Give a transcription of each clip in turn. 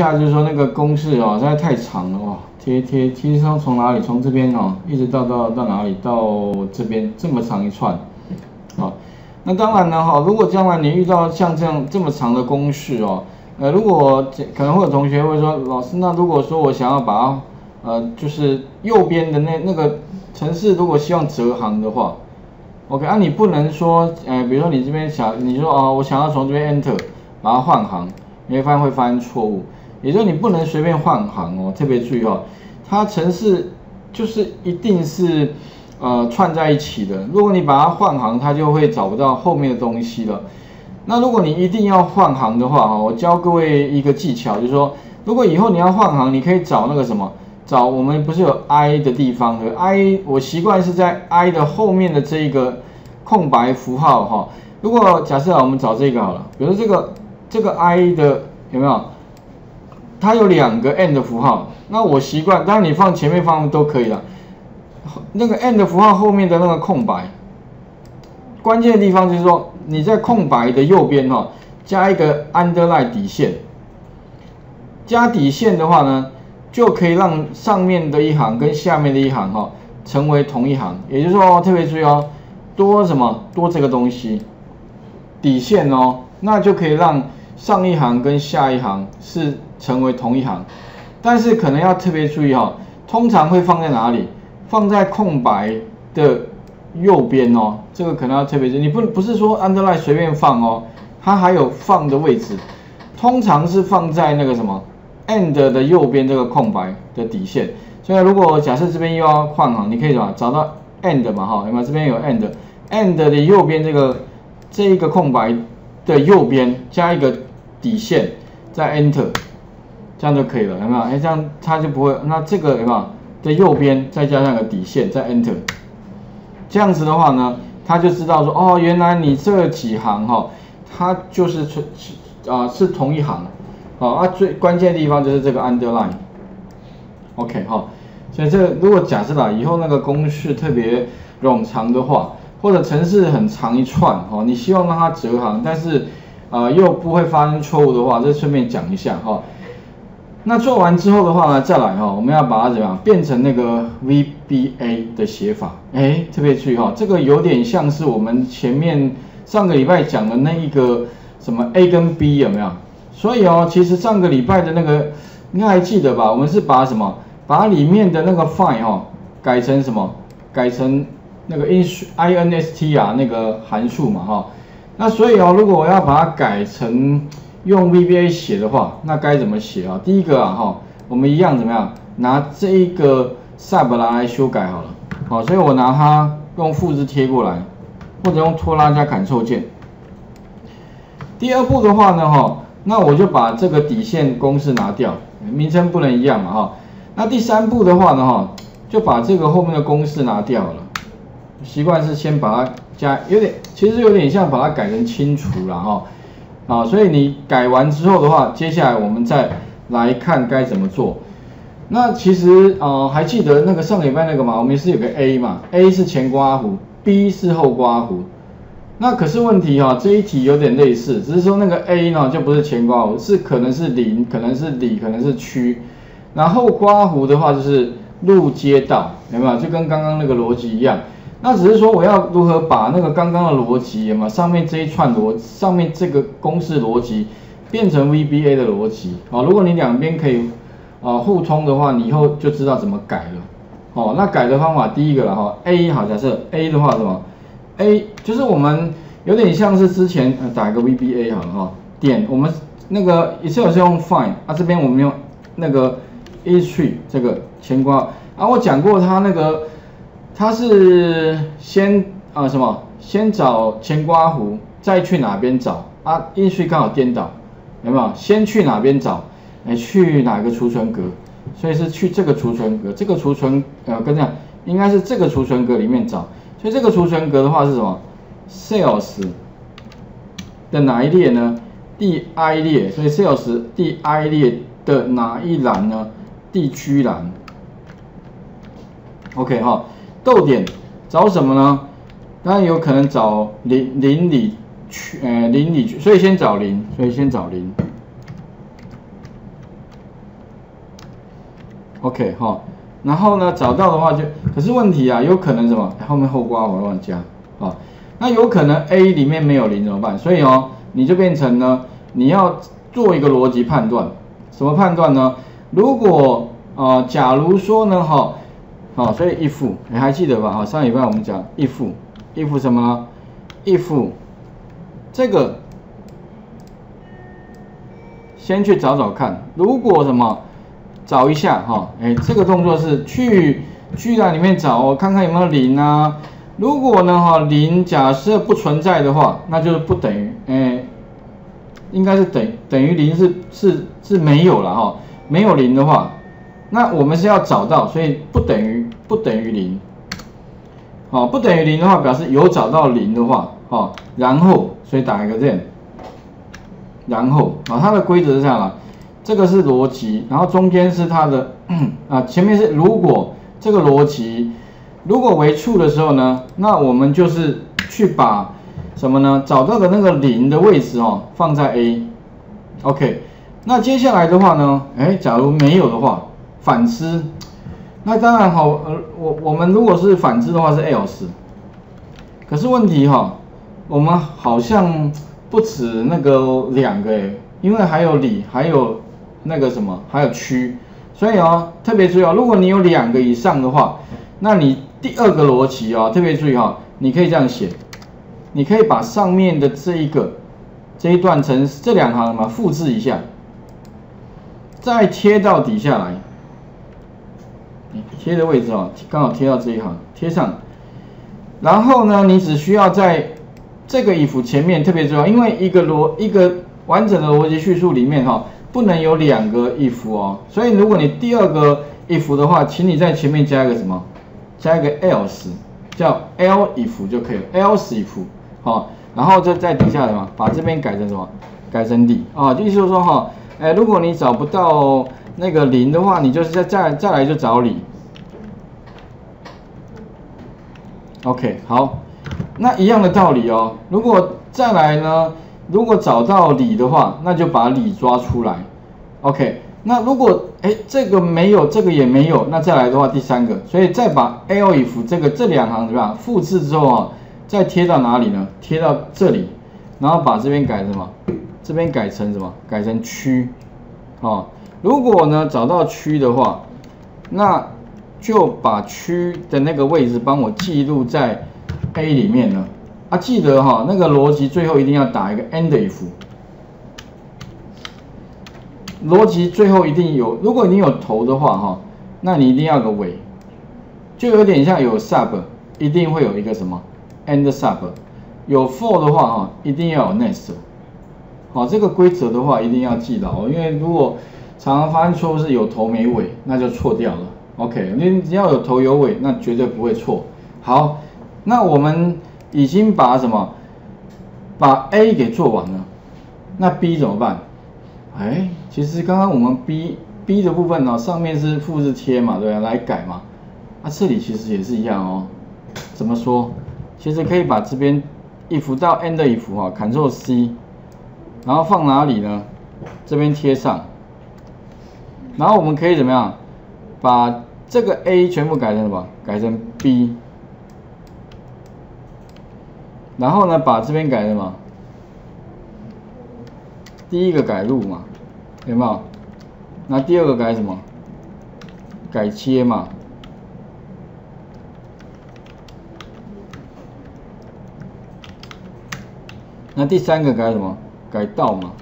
下，就是说那个公式哦，实在太长了哇，贴贴贴上从哪里？从这边哦，一直到到到哪里？到这边这么长一串，好，那当然呢哈，如果将来你遇到像这样这么长的公式哦，呃，如果可能会有同学会说，老师，那如果说我想要把它呃，就是右边的那那个程式，如果希望折行的话，OK，啊，你不能说，呃，比如说你这边想，你说哦，我想要从这边 Enter 把它换行。你会发现会发生错误，也就是你不能随便换行哦，特别注意哦，它程式就是一定是呃串在一起的，如果你把它换行，它就会找不到后面的东西了。那如果你一定要换行的话哈，我教各位一个技巧，就是说，如果以后你要换行，你可以找那个什么，找我们不是有 i 的地方的 i，我习惯是在 i 的后面的这一个空白符号哈。如果假设我们找这个好了，比如这个。这个 i 的有没有？它有两个 and 符号，那我习惯，当然你放前面放都可以了。那个 and 符号后面的那个空白，关键的地方就是说你在空白的右边哈，加一个 underline 底线。加底线的话呢，就可以让上面的一行跟下面的一行哈成为同一行。也就是说，特别注意哦，多什么？多这个东西，底线哦，那就可以让。上一行跟下一行是成为同一行，但是可能要特别注意哈，通常会放在哪里？放在空白的右边哦，这个可能要特别注意。你不不是说 underline 随便放哦，它还有放的位置，通常是放在那个什么 end 的右边这个空白的底线。所以如果假设这边又要换行，你可以什么找到 end 嘛哈，有没有？这边有 end，end 的右边这个这一个空白的右边加一个。底线再 Enter，这样就可以了，有没有？哎，这样它就不会。那这个有没有在右边再加上个底线再 Enter，这样子的话呢，它就知道说，哦，原来你这几行哈，它就是是啊是同一行，好啊，最关键的地方就是这个 Underline，OK 哈。所以这如果假设啦，以后那个公式特别冗长的话，或者程式很长一串哈，你希望让它折行，但是。啊，又不会发生错误的话，这顺便讲一下哈。那做完之后的话呢，再来哈，我们要把它怎么样变成那个 VBA 的写法？哎，特别注意哈，这个有点像是我们前面上个礼拜讲的那一个什么 A 跟 B 有没有？所以哦，其实上个礼拜的那个应该还记得吧？我们是把什么？把里面的那个 fine 哈改成什么？改成那个 inst 啊那个函数嘛哈。那所以哦，如果我要把它改成用 VBA 写的话，那该怎么写啊？第一个啊哈，我们一样怎么样？拿这一个 sub 来修改好了，好，所以我拿它用复制贴过来，或者用拖拉加 Ctrl 键。第二步的话呢哈，那我就把这个底线公式拿掉，名称不能一样嘛哈。那第三步的话呢哈，就把这个后面的公式拿掉了，习惯是先把它。加有点，其实有点像把它改成清除了哈，啊，所以你改完之后的话，接下来我们再来看该怎么做。那其实呃还记得那个上礼拜那个嘛，我们是有个 A 嘛，A 是前刮弧，B 是后刮弧。那可是问题哈，这一题有点类似，只是说那个 A 呢就不是前刮弧，是可能是零，可能是里，可能是区。然后刮弧的话就是路街道，有没有？就跟刚刚那个逻辑一样。那只是说我要如何把那个刚刚的逻辑，嘛上面这一串逻，上面这个公式逻辑变成 VBA 的逻辑啊？如果你两边可以啊互通的话，你以后就知道怎么改了。哦，那改的方法第一个了哈，A 好，假设 A 的话什么？A 就是我们有点像是之前打一个 VBA 好了哈，点我们那个也是有是用 find 啊，这边我们用那个 history 这个前刮啊，我讲过它那个。它是先啊什么？先找前刮弧，再去哪边找啊？因序刚好颠倒，有没有？先去哪边找？哎，去哪个储存格？所以是去这个储存格。这个储存呃，跟这样应该是这个储存格里面找。所以这个储存格的话是什么？Sales 的哪一列呢？第 I 列。所以 Sales 第 I 列的哪一栏呢？第 G 栏。OK 哈。逗点找什么呢？当然有可能找邻邻里区，呃邻里区，所以先找邻，所以先找邻。OK 哈，然后呢找到的话就，可是问题啊，有可能什么？后面后挂我乱加啊，那有可能 A 里面没有零怎么办？所以哦，你就变成呢，你要做一个逻辑判断，什么判断呢？如果啊，假如说呢哈，好，所以 if 你还记得吧？哈，上礼拜我们讲 if if 什么？if 这个先去找找看，如果什么？找一下哈，哎，这个动作是去去那里面找，看看有没有零啊。如果呢哈零假设不存在的话，那就是不等于，哎，应该是等等于零是是是没有了哈，没有零的话，那我们是要找到，所以不等于不等于零，好，不等于零的话表示有找到零的话，哦，然后所以打一个 then，然后啊它的规则是这样了。这个是逻辑，然后中间是它的 啊，前面是如果这个逻辑如果为 true 的时候呢，那我们就是去把什么呢？找到的那个零的位置哦，放在 A，OK。那接下来的话呢，哎，假如没有的话，反思，那当然好，呃，我我们如果是反之的话是 else，可是问题哈，我们好像不止那个两个哎，因为还有里还有。那个什么，还有区，所以哦，特别注意哦，如果你有两个以上的话，那你第二个逻辑哦，特别注意哈，你可以这样写，你可以把上面的这一个这一段成这两行嘛，复制一下，再贴到底下来，贴的位置哦，刚好贴到这一行，贴上，然后呢，你只需要在这个 if 前面特别重要，因为一个逻一个完整的逻辑叙述里面哈。不能有两个 if 哦，所以如果你第二个 if 的话，请你在前面加一个什么？加一个 else，叫 else if 就可以了，else if 好，然后再在底下什么？把这边改成什么？改成 d 啊，意思就是说哈，哎，如果你找不到那个零的话，你就是再再再来就找里。OK，好，那一样的道理哦，如果再来呢？如果找到里的话，那就把里抓出来，OK。那如果哎这个没有，这个也没有，那再来的话第三个，所以再把 LIF 这个这两行对吧？复制之后啊，再贴到哪里呢？贴到这里，然后把这边改什么？这边改成什么？改成区，哦。如果呢找到区的话，那就把区的那个位置帮我记录在 A 里面了。啊，记得哈，那个逻辑最后一定要打一个 end if，逻辑最后一定有，如果你有头的话哈，那你一定要个尾，就有点像有 sub，一定会有一个什么 end sub，有 for 的话哈，一定要有 next，好，这个规则的话一定要记牢，因为如果常常发生错误是有头没尾，那就错掉了。OK，你只要有头有尾，那绝对不会错。好，那我们。已经把什么，把 A 给做完了，那 B 怎么办？哎，其实刚刚我们 B B 的部分呢，上面是复制贴嘛，对吧？来改嘛，啊，这里其实也是一样哦。怎么说？其实可以把这边 if 到 end if 哈，Ctrl C，然后放哪里呢？这边贴上，然后我们可以怎么样？把这个 A 全部改成什么？改成 B。然后呢，把这边改什么？第一个改路嘛，有没有？那第二个改什么？改切嘛。那第三个改什么？改道嘛。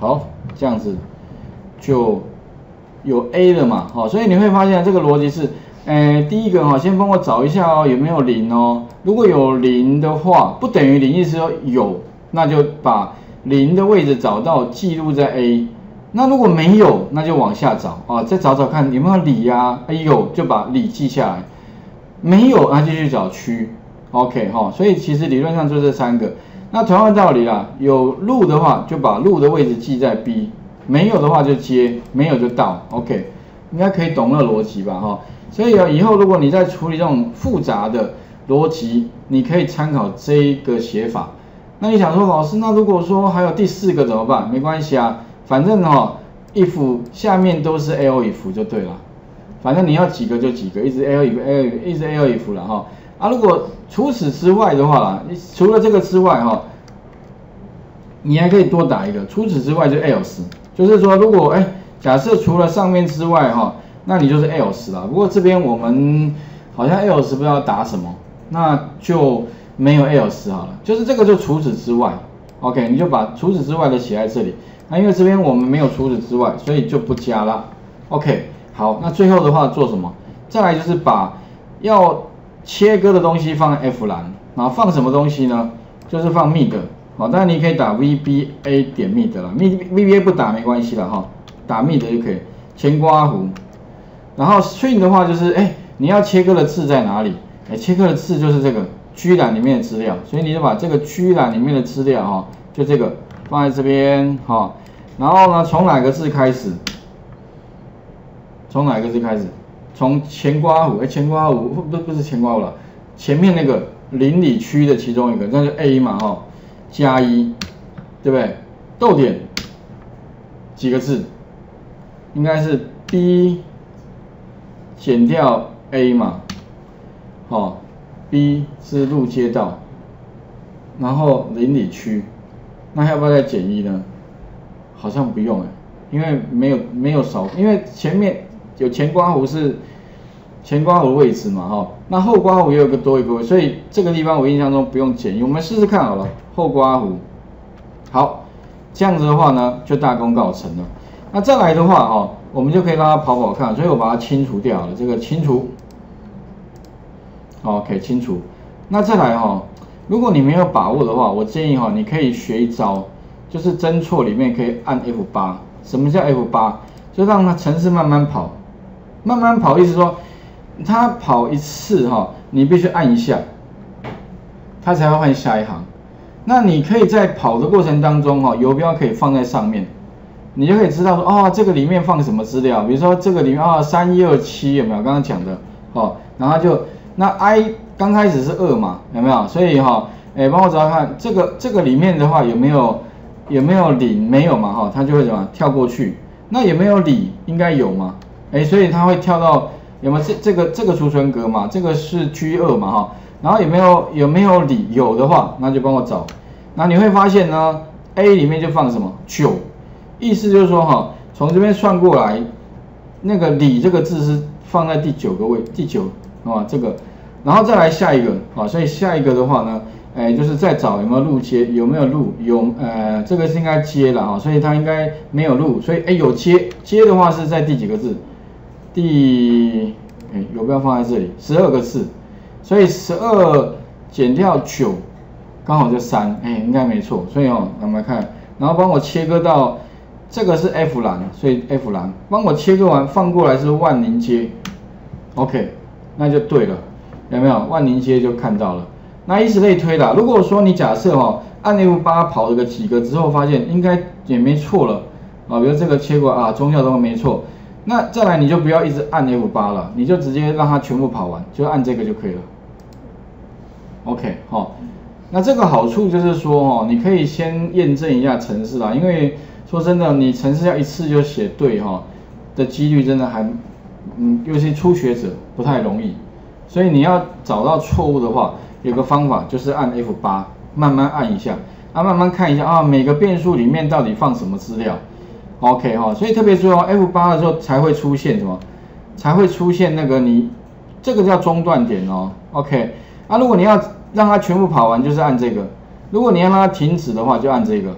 好，这样子就有 A 了嘛。好，所以你会发现这个逻辑是。哎，第一个哈，先帮我找一下哦，有没有零哦？如果有零的话，不等于零，意思说有，那就把零的位置找到，记录在 A。那如果没有，那就往下找啊，再找找看有没有里呀？哎有，就把里记下来。没有，那继续找区。OK 哈，所以其实理论上就这三个。那同样道理啦，有路的话，就把路的位置记在 B；没有的话就接，没有就到。OK，应该可以懂那个逻辑吧？哈。所以啊，以后如果你在处理这种复杂的逻辑，你可以参考这个写法。那你想说，老师，那如果说还有第四个怎么办？没关系啊，反正哈，if 下面都是 L if 就对了，反正你要几个就几个，一直 L if L if 一直 L if 了哈。啊，如果除此之外的话啦，除了这个之外哈，你还可以多打一个，除此之外就 else，就是说如果哎，假设除了上面之外哈，那你就是 else 啦。不过这边我们好像 else 不知道打什么，那就没有 else 好了，就是这个就除此之外，OK，你就把除此之外的写在这里。那因为这边我们没有除此之外，所以就不加了。OK，好，那最后的话做什么？再来就是把要切割的东西放 F 栏，然后放什么东西呢？就是放 mid，好，当然你可以打 VBA 点 mid 了，Mi VBA 不打没关系了哈，打 mid 就可以。前刮弧，然后 string 的话就是，哎，你要切割的字在哪里？哎，切割的字就是这个 G 栏里面的资料，所以你就把这个 G 栏里面的资料哈，就这个放在这边哈。然后呢，从哪个字开始？从哪个字开始？从前刮弧，哎，前刮弧不不不是前刮弧了，前面那个邻里区的其中一个，那就 A 嘛哈，加一，对不对？逗点几个字？应该是 B 减掉 A 嘛，好，B 是路街道，然后邻里区，那要不要再减一呢？好像不用哎，因为没有没有少，因为前面有前刮弧是前刮弧的位置嘛哈，那后刮弧也有个多一个位，所以这个地方我印象中不用减，我们试试看好了，后刮弧，好，这样子的话呢就大功告成了。那再来的话哈，我们就可以让它跑跑看，所以我把它清除掉了，这个清除，OK 清除。那再来哈，如果你没有把握的话，我建议哈，你可以学一招。就是侦错里面可以按 F 八，什么叫 F 八？就让它程式慢慢跑，慢慢跑，意思说它跑一次哈，你必须按一下，它才会换下一行。那你可以在跑的过程当中哈，游标可以放在上面，你就可以知道说哦，这个里面放什么资料？比如说这个里面啊，三一二七有没有？刚刚讲的哦，然后就那 I 刚开始是二嘛，有没有？所以哈，哎，帮我找看这个这个里面的话有没有？有没有零？没有嘛，哈，它就会怎么跳过去？那有没有里？应该有嘛，哎，所以它会跳到有没有这这个这个储存格嘛？这个是 G 二嘛，哈，然后有没有有没有里？有的话，那就帮我找。那你会发现呢，A 里面就放什么九，意思就是说哈，从这边算过来，那个里这个字是放在第九个位，第九啊这个，然后再来下一个啊，所以下一个的话呢？哎，就是再找有没有路接，有没有路有呃，这个是应该接了哈，所以它应该没有路，所以哎有接接的话是在第几个字？第哎有标放在这里，十二个字，所以十二减掉九，刚好就三，哎应该没错，所以哦我们来看，然后帮我切割到这个是 F 栏，所以 F 栏。帮我切割完放过来是万宁街，OK，那就对了，有没有？万宁街就看到了。那以此类推啦。如果说你假设哈，按 F 八跑了个几个之后，发现应该也没错了。啊，比如这个切过啊，中校都没错，那再来你就不要一直按 F 八了，你就直接让它全部跑完，就按这个就可以了。OK 哈，那这个好处就是说哦，你可以先验证一下程式啦，因为说真的，你程式要一次就写对哈的几率真的还，嗯，尤其初学者不太容易，所以你要找到错误的话。有个方法就是按 F 八，慢慢按一下，啊，慢慢看一下啊，每个变数里面到底放什么资料，OK 哈，所以特别注意哦，F 八的时候才会出现什么，才会出现那个你这个叫中断点哦，OK，啊，如果你要让它全部跑完，就是按这个，如果你要让它停止的话，就按这个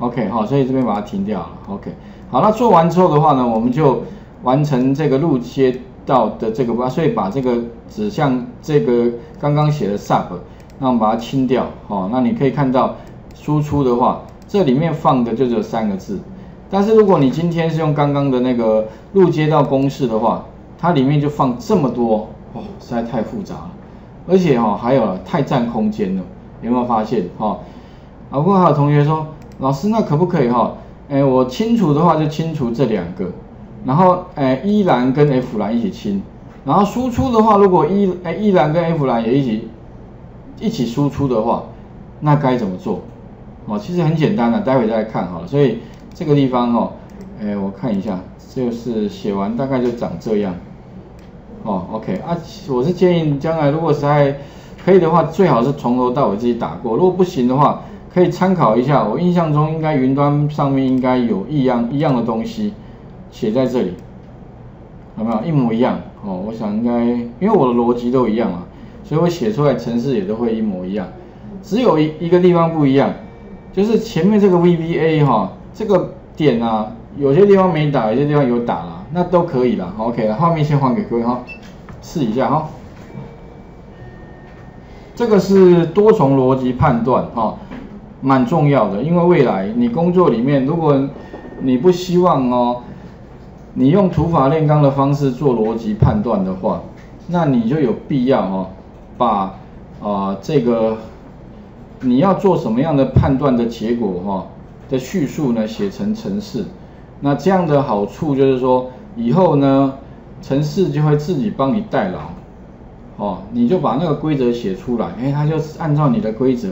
，OK 好，所以这边把它停掉了，OK，好，那做完之后的话呢，我们就完成这个路接。到的这个，所以把这个指向这个刚刚写的 sub，那我们把它清掉，哦，那你可以看到输出的话，这里面放的就只有三个字，但是如果你今天是用刚刚的那个路接到公式的话，它里面就放这么多，哦，实在太复杂了，而且哈还有太占空间了，有没有发现？哈，啊，不过还有同学说，老师那可不可以哈？哎，我清除的话就清除这两个。然后，诶，E 栏跟 F 栏一起清，然后输出的话，如果 E 诶 E 栏跟 F 栏也一起一起输出的话，那该怎么做？哦，其实很简单的，待会再来看好了。所以这个地方哦，哎，我看一下，就是写完大概就长这样。哦，OK 啊，我是建议将来如果实在可以的话，最好是从头到尾自己打过。如果不行的话，可以参考一下。我印象中应该云端上面应该有一样一样的东西写在这里，有没有一模一样？哦，我想应该，因为我的逻辑都一样嘛，所以我写出来程式也都会一模一样。只有一一个地方不一样，就是前面这个 VBA 哈，这个点啊，有些地方没打，有些地方有打了，那都可以了。OK 了，画面先还给各位哈，试一下哈。这个是多重逻辑判断哈，蛮重要的，因为未来你工作里面，如果你不希望哦，你用土法炼钢的方式做逻辑判断的话，那你就有必要哦，把啊这个。你要做什么样的判断的结果哈的叙述呢？写成程式，那这样的好处就是说，以后呢程式就会自己帮你代劳，哦，你就把那个规则写出来，哎，它就按照你的规则，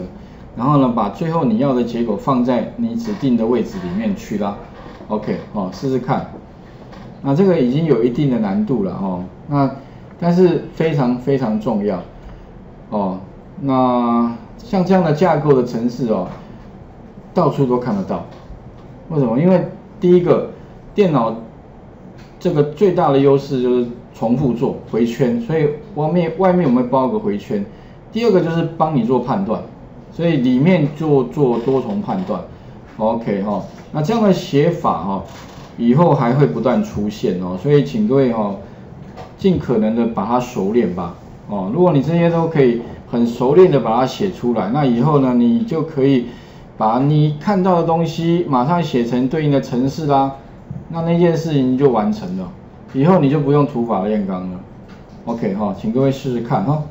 然后呢把最后你要的结果放在你指定的位置里面去啦。OK，哦，试试看。那这个已经有一定的难度了哦，那但是非常非常重要，哦，那。像这样的架构的城市哦，到处都看得到。为什么？因为第一个，电脑这个最大的优势就是重复做回圈，所以外面外面我们包个回圈。第二个就是帮你做判断，所以里面做做多重判断。OK 哈，那这样的写法哈，以后还会不断出现哦，所以请各位哈，尽可能的把它熟练吧。哦，如果你这些都可以。很熟练的把它写出来，那以后呢，你就可以把你看到的东西马上写成对应的城市啦，那那件事情就完成了，以后你就不用土法炼钢了。OK 哈，请各位试试看哈。